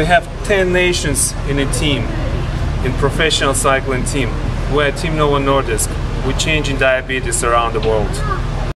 We have 10 nations in a team, in professional cycling team. We're Team Novo Nordisk. We're changing diabetes around the world.